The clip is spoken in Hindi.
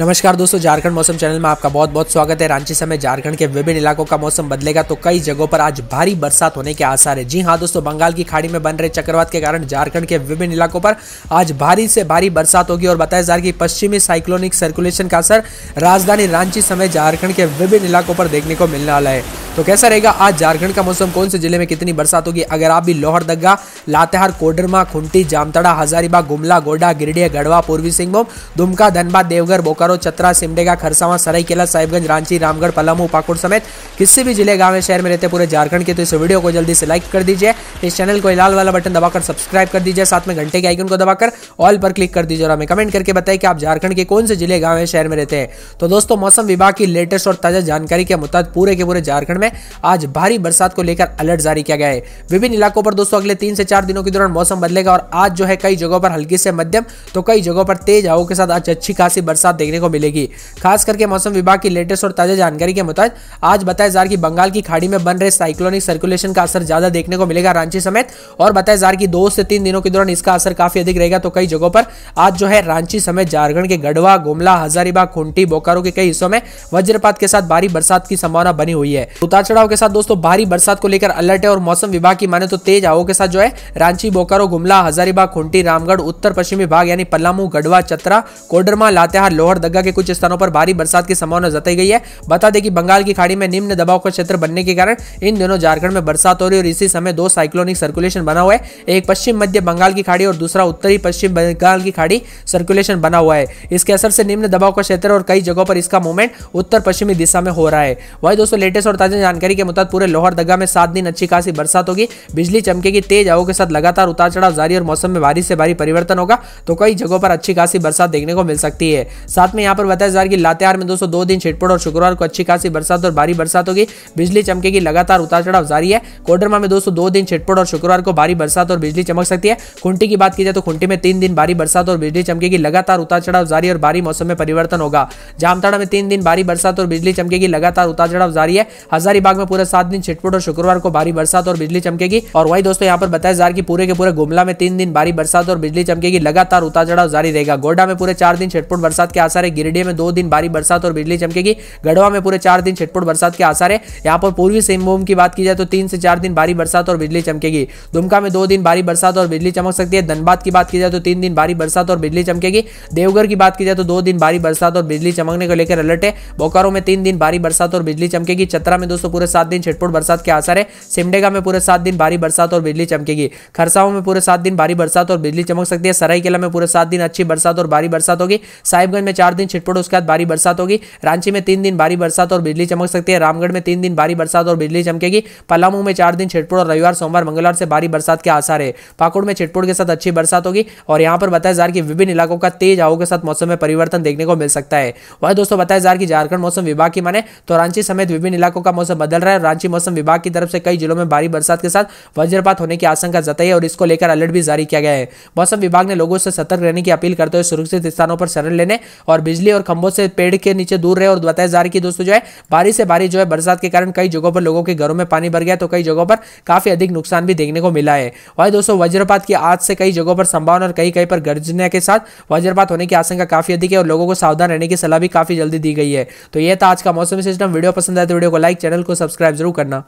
नमस्कार दोस्तों, झारखंड मौसम चैनल में आपका बहुत बहुत स्वागत है। रांची समेत झारखंड के विभिन्न इलाकों का मौसम बदलेगा तो कई जगहों पर आज भारी बरसात होने के आसार है। जी हाँ दोस्तों, बंगाल की खाड़ी में बन रहे चक्रवात के कारण झारखंड के विभिन्न इलाकों पर आज भारी से भारी बरसात होगी और बताया जा रहा है कि पश्चिमी साइक्लोनिक सर्कुलेशन का असर राजधानी रांची समेत झारखंड के विभिन्न इलाकों पर देखने को मिलने वाला है। तो कैसा रहेगा आज झारखंड का मौसम? कौन से ज़िले में कितनी बरसात होगी? अगर आप भी लोहरदगा लातेहार, कोडरमा, खुंटी, जामतड़ा, हजारीबाग, गुमला गोडा गिरिडीह, गढ़वा, पूर्वी सिंहभूम, दुमका, धनबाद, देवघर, बोकारो चतरा, सिमडेगा, खरसावा, सरायकेला साहिबगंज, रांची, रामगढ़, पलामू, पाकुड़ समेत किसी भी ज़िले, गाँव शहर में रहते पूरे झारखंड के तो इस वीडियो को जल्दी से लाइक कर दीजिए। इस चैनल को लाल वाला बटन दबाकर सब्सक्राइब कर दीजिए, साथ में घंटे के आइकन को दबाकर ऑल पर क्लिक कर दीजिए और हमें कमेंट करके बताइए कि आप झारखंड के कौन से ज़िले, गाँव शहर में रहते हैं। तो दोस्तों, मौसम विभाग की लेटेस्ट और ताज़ा जानकारी के मुताबिक पूरे के पूरे झारखंड में आज भारी बरसात को लेकर अलर्ट जारी किया गया है। विभिन्न इलाकों पर दोस्तों, अगले तीन से चार दिनों के दौरान मौसम बदलेगा और आज जो है कई जगहों पर हल्की से मध्यम तो कई जगहों पर तेज हवाओं के साथ आज अच्छी खासी बरसात देखने को मिलेगी। खास करके मौसम विभाग की लेटेस्ट और ताज़ा जानकारी के मुताबिक, आज बताया जा रहा कि बंगाल की खाड़ी में बन रहे साइक्लोनिक सर्कुलेशन का असर ज़्यादा देखने को मिलेगा रांची समेत, और बताया जा रहा कि दो से तीन दिनों के दौरान इसका असर काफ़ी अधिक रहेगा। तो कई जगहों पर आज जो है रांची समेत झारखंड के गढ़वा, गुमला, हजारीबाग, खुंटी, बोकारो के कई हिस्सों में वज्रपात के साथ भारी बरसात की संभावना बनी हुई है। उतार चढ़ाव के साथ दोस्तों, भारी बरसात को लेकर अलर्ट है, और मौसम विभाग की माने तो तेज हवाओं के साथ जो है रांची, बोकारो, गुमला, हजारीबाग, खुंटी, रामगढ़, उत्तर पश्चिमी भाग यानी पलामू, गढ़वा, चतरा, कोडरमा, लातेहार लोहरदगा के कुछ स्थानों पर भारी बरसात की संभावना जताई गई है। बता दें कि बंगाल की खाड़ी में निम्न दबाव का क्षेत्र बनने के कारण इन दिनों झारखंड में बरसात हो रही है और इसी समय दो साइक्लोनिक सर्कुलेशन बना हुआ है। एक पश्चिम मध्य बंगाल की खाड़ी और दूसरा उत्तरी पश्चिम बंगाल की खाड़ी सर्कुलेशन बना हुआ है। इसके असर से निम्न दबाव का क्षेत्र और कई जगहों पर इसका मूवमेंट उत्तर पश्चिमी दिशा में हो रहा है। वही दोस्तों लेटेस्ट और ताज़ा जानकारी के मुताबिक पूरे लोहरदगा में सात दिन अच्छी खासी बरसात होगी। बिजली चमकेगी तेज हवाओं के साथ लगातार उतार चढ़ाव जारी और मौसम में भारी से भारी परिवर्तन होगा। तो कई जगहों पर अच्छी खासी बरसात देखने को मिल सकती है। साथ में यहाँ पर बताया जा रहा है कि लातेहार में दोस्तों दो दिन छिटपुट और शुक्रवार को अच्छी खासी बरसात और भारी बरसात होगी। बिजली चमकेगी लगातार उतार चढ़ाव जारी है। कोडरमा में दोस्तों दो दिन छिटपुट और शुक्रवार को भारी बरसात और बिजली चमक सकती है। खुंटी की बात की जाए तो खुंटी में तीन दिन भारी बरसात और बिजली चमकेगी लगातार उतार चढ़ाव जारी और भारी मौसम में परिवर्तन होगा। जामताड़ा में तीन दिन भारी बरसात और बिजली चमकेगी लगातार उतार चढ़ाव जारी है। हजारीबाग में पूरे सात दिन छिटपुट और शुक्रवार को भारी बरसात और बिजली चमकेगी और वही दोस्तों यहाँ पर बताया जा रहा कि पूरे के पूरे गुमला में तीन दिन भारी बरसात और बिजली चमकेगी लगातार उतार चढ़ाव जारी रहेगा। गोडा में पूरे चार दिन छिटपुट बरसात के आसार है गिरिडीह में दो दिन भारी बरसात और बिजली चमकेगी। गढ़वा में पूरे चार दिन छिटपुट बरसात के आसार है। यहाँ पर पूर्वी सिंहभूम की बात की जाए तो तीन से चार दिन भारी बरसात और बिजली चमकेगी। दुमका में दो दिन भारी बरसात और बिजली चमक सकती है। धनबाद की बात की जाए तो तीन दिन भारी बरसात और बिजली चमकेगी। देवघर की बात की जाए तो दो दिन भारी बरसात और बिजली चमकने को लेकर अलर्ट है। बोकारो में तीन दिन भारी बरसात और बिजली चमकेगी। चतरा में दोस्तों पूरे सात दिन छिटपुट बरसात के आसार है। सिमडेगा में पूरे सात दिन भारी बरसात और बिजली चमकेगी। खरसाओं में पूरे सात दिन भारी बरसात और बिजली चमक सकती है। सरायकेला में पूरे सात दिन अच्छी बरसात और भारी बरसात होगी। साहिबगंज में चार दिन छिटपुट, उसके बाद भारी बरसात होगी। रांची में तीन दिन भारी बरसात और बिजली चमक सकती है। रामगढ़ में तीन दिन भारी बरसात और बिजली चमकेगी। पलामू में चार दिन छिटपुट और रविवार, सोमवार, मंगलवार से भारी बरसात के आसार है। पाकुड़ में छिटपुट के साथ अच्छी बरसात होगी और यहाँ पर बताया जा रहा कि विभिन्न इलाकों का तेज हवाओं के साथ मौसम में परिवर्तन देखने को मिल सकता है। वह दोस्तों बताया जा रहा कि झारखंड मौसम विभाग की माने तो रांची समेत विभिन्न इलाकों का मौसम बदल रहा है। रांची मौसम विभाग की तरफ़ से कई जिलों में भारी बरसात के साथ वज्रपात होने की आशंका जताई है और इसको लेकर अलर्ट भी जारी किया गया है। मौसम विभाग ने लोगों से सतर्क रहने की अपील करते हुए सुरक्षित स्थानों पर शरण लेने और बिजली और खंभों से पेड़ के नीचे दूर रहे और बताया जा रहा कि दोस्तों जो है, बारिश से बारिश जो है बरसात के कारण कई जगहों पर लोगों के घरों में पानी भर गया तो कई जगहों पर काफ़ी अधिक नुकसान भी देखने को मिला है। वही दोस्तों, वज्रपात की आज से कई जगहों पर संभावना और कई कई पर गर्जने के साथ वज्रपात होने की आशंका काफ़ी अधिक है और लोगों को सावधान रहने की सलाह भी काफ़ी जल्दी दी गई है। तो यह था आज का मौसम सिस्टम वीडियो पसंद आए तो वीडियो को लाइक, चैनल को सब्सक्राइब ज़रूर करना।